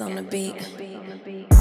On the beat.